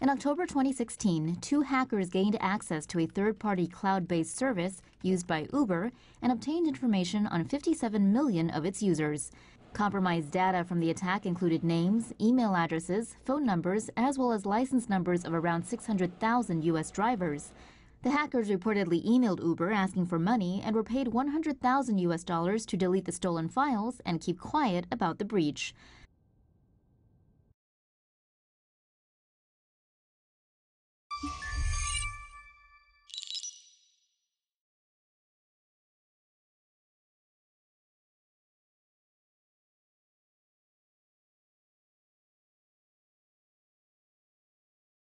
In October 2016, two hackers gained access to a third party cloud based service used by Uber and obtained information on 57 million of its users. Compromised data from the attack included names, email addresses, phone numbers, as well as license numbers of around 600,000 U.S. drivers. The hackers reportedly emailed Uber asking for money and were paid 100,000 US dollars to delete the stolen files and keep quiet about the breach.